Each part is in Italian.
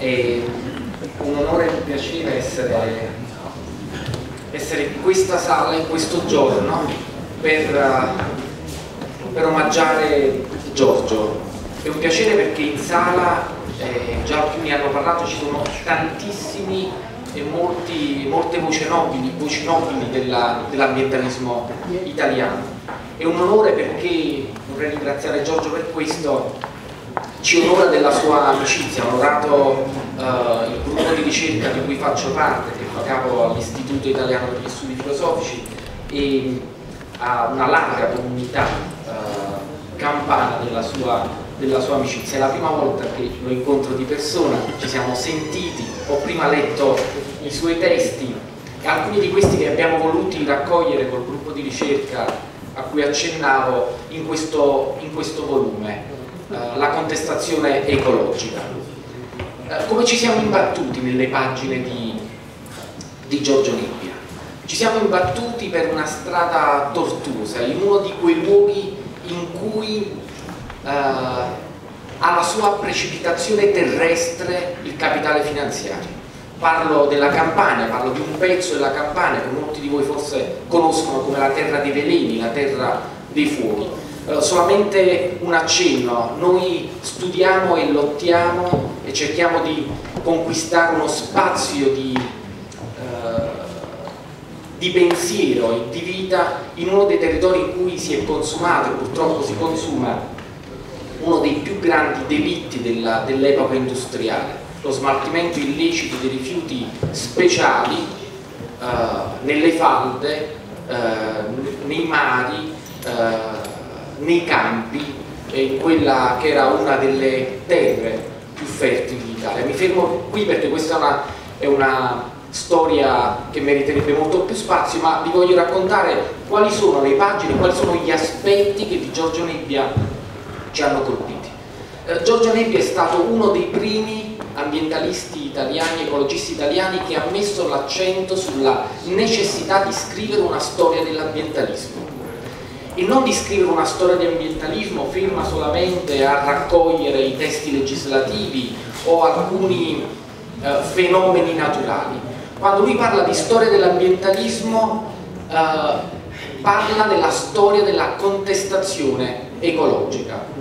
è un onore e un piacere essere, essere in questa sala in questo giorno per, per omaggiare Giorgio. È un piacere perché in sala, eh, già alcuni hanno parlato, ci sono tantissimi e molti, molte voci nobili, voci nobili dell'ambientalismo dell italiano. È un onore perché vorrei ringraziare Giorgio per questo, ci onora della sua amicizia, ha onorato uh, il gruppo di ricerca di cui faccio parte, che fa capo all'Istituto Italiano per gli Studi Filosofici e a una larga comunità uh, campana della sua, della sua amicizia. È la prima volta che lo incontro di persona, ci siamo sentiti, ho prima letto i suoi testi e alcuni di questi li abbiamo voluti raccogliere col gruppo di ricerca a cui accennavo in questo, in questo volume, eh, la contestazione ecologica. Eh, come ci siamo imbattuti nelle pagine di, di Giorgio Nebbia? Ci siamo imbattuti per una strada tortuosa, in uno di quei luoghi in cui eh, ha la sua precipitazione terrestre il capitale finanziario parlo della Campania, parlo di un pezzo della Campania che molti di voi forse conoscono come la terra dei veleni, la terra dei fuochi. Eh, solamente un accenno, noi studiamo e lottiamo e cerchiamo di conquistare uno spazio di, eh, di pensiero e di vita in uno dei territori in cui si è consumato purtroppo si consuma uno dei più grandi delitti dell'epoca dell industriale lo smaltimento illecito di rifiuti speciali eh, nelle falde, eh, nei mari, eh, nei campi, in quella che era una delle terre più fertili d'Italia. Mi fermo qui perché questa è una, è una storia che meriterebbe molto più spazio, ma vi voglio raccontare quali sono le pagine, quali sono gli aspetti che di Giorgio Nebbia ci hanno colpiti. Eh, Giorgio Nebbia è stato uno dei primi ambientalisti italiani, ecologisti italiani che ha messo l'accento sulla necessità di scrivere una storia dell'ambientalismo e non di scrivere una storia di ambientalismo ferma solamente a raccogliere i testi legislativi o alcuni eh, fenomeni naturali. Quando lui parla di storia dell'ambientalismo eh, parla della storia della contestazione ecologica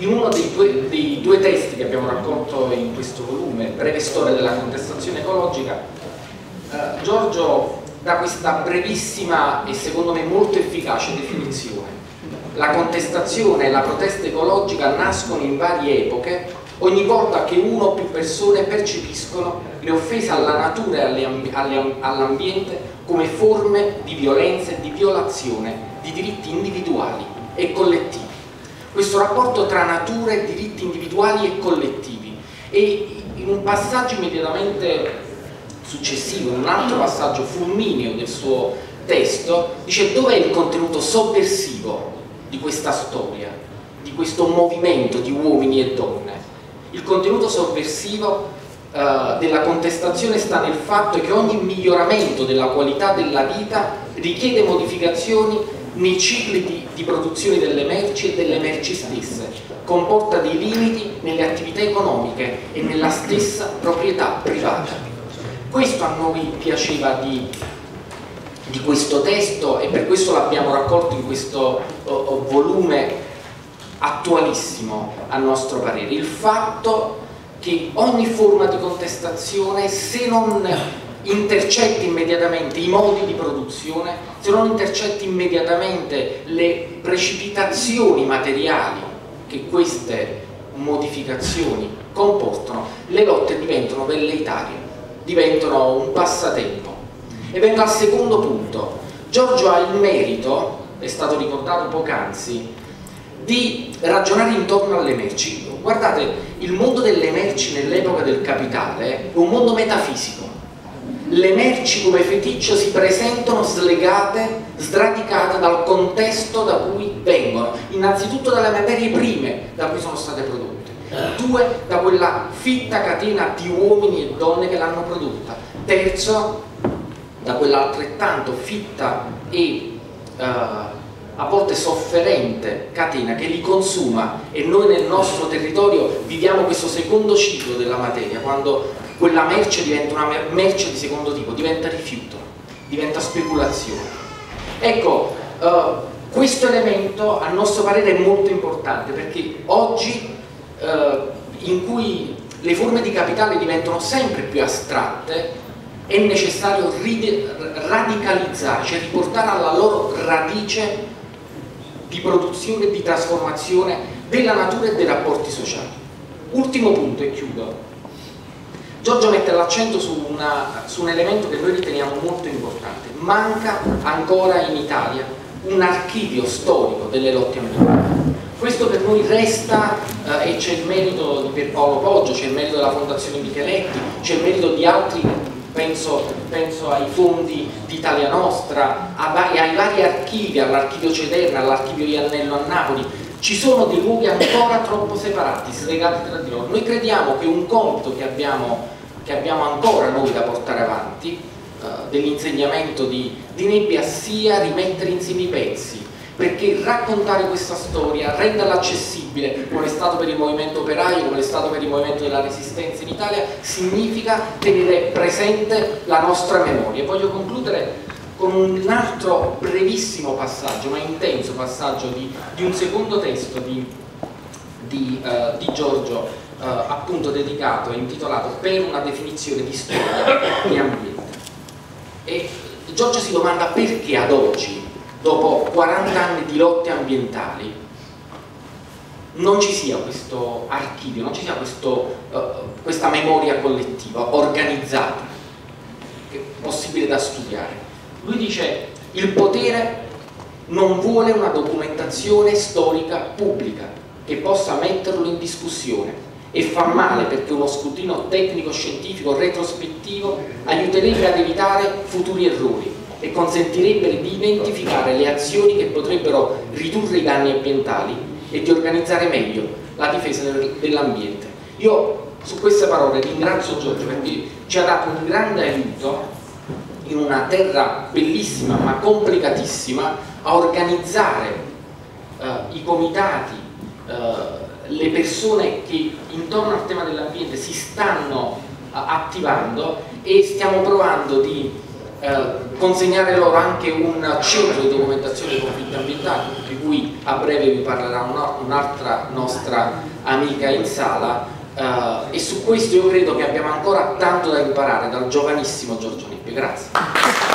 in uno dei due, dei due, testi che abbiamo raccolto in questo volume, Breve storia della contestazione ecologica, eh, Giorgio dà questa brevissima e secondo me molto efficace definizione. La contestazione e la protesta ecologica nascono in varie epoche. Ogni volta che uno o più persone percepiscono le offese alla natura e all'ambiente come forme di violenza e di violazione di diritti individuali e collettivi. Questo rapporto tra natura e diritti individuali e collettivi. E in un passaggio immediatamente successivo, in un altro passaggio fulmineo del suo testo, dice dov'è il contenuto sovversivo di questa storia, di questo movimento di uomini e donne. Il contenuto sovversivo eh, della contestazione sta nel fatto che ogni miglioramento della qualità della vita richiede modificazioni nei cicli di, di produzione delle merci e delle merci stesse, comporta dei limiti nelle attività economiche e nella stessa proprietà privata. Questo a noi piaceva di, di questo testo e per questo l'abbiamo raccolto in questo oh, volume attualissimo a nostro parere, il fatto che ogni forma di contestazione se non intercetti immediatamente i modi di produzione, se non intercetti immediatamente le precipitazioni materiali che queste modificazioni comportano, le lotte diventano velleitarie, diventano un passatempo. E vengo al secondo punto. Giorgio ha il merito, è stato ricordato poc'anzi, di ragionare intorno alle merci. Guardate, il mondo delle merci nell'epoca del capitale è un mondo metafisico le merci come feticcio si presentano slegate, sradicate dal contesto da cui vengono, innanzitutto dalle materie prime da cui sono state prodotte, due da quella fitta catena di uomini e donne che l'hanno prodotta, terzo da quella altrettanto fitta e uh, a volte sofferente catena che li consuma e noi nel nostro territorio viviamo questo secondo ciclo della materia, quando quella merce diventa una merce di secondo tipo, diventa rifiuto, diventa speculazione. Ecco, uh, questo elemento a nostro parere è molto importante perché oggi in cui le forme di capitale diventano sempre più astratte è necessario radicalizzare, cioè riportare alla loro radice di produzione e di trasformazione della natura e dei rapporti sociali. Ultimo punto e chiudo. Giorgio mette l'accento su, su, un elemento che noi riteniamo molto importante. Manca ancora in Italia un archivio storico delle lotte ambientali. Questo per noi resta, eh, e c'è il merito di Pierpaolo Poggio, c'è il merito della Fondazione Micheletti, c'è il merito di altri penso, penso ai fondi d'Italia Nostra, ai vari archivi, all'archivio Cederna, all'archivio Iannello a Napoli, ci sono dei luoghi ancora troppo separati, slegati tra di loro. Noi crediamo che un compito che abbiamo, che abbiamo ancora noi da portare avanti, eh, dell'insegnamento di, di Nebbia, sia rimettere insieme i pezzi, perché raccontare questa storia, renderla accessibile, come è stato per il movimento operaio, come è stato per il movimento della resistenza in Italia, significa tenere presente la nostra memoria. Voglio concludere con un altro brevissimo passaggio, ma intenso passaggio di, di un secondo testo di, di, uh, di Giorgio, uh, appunto dedicato e intitolato Per una definizione di storia di ambiente. E Giorgio si domanda perché ad oggi dopo 40 anni di lotte ambientali non ci sia questo archivio, non ci sia questo, uh, questa memoria collettiva organizzata, possibile da studiare. Lui dice il potere non vuole una documentazione storica pubblica che possa metterlo in discussione e fa male perché uno scrutinio tecnico-scientifico retrospettivo aiuterebbe ad evitare futuri errori e consentirebbe di identificare le azioni che potrebbero ridurre i danni ambientali e di organizzare meglio la difesa dell'ambiente. Io su queste parole ringrazio Giorgio perché ci ha dato un grande aiuto in una terra bellissima ma complicatissima a organizzare uh, i comitati, uh, le persone che intorno al tema dell'ambiente si stanno uh, attivando e stiamo provando di eh, consegnare loro anche un centro di documentazione dei conflitti ambientali di cui a breve vi parlerà un'altra nostra amica in sala eh, e su questo io credo che abbiamo ancora tanto da imparare dal giovanissimo Giorgio Nippi. Grazie.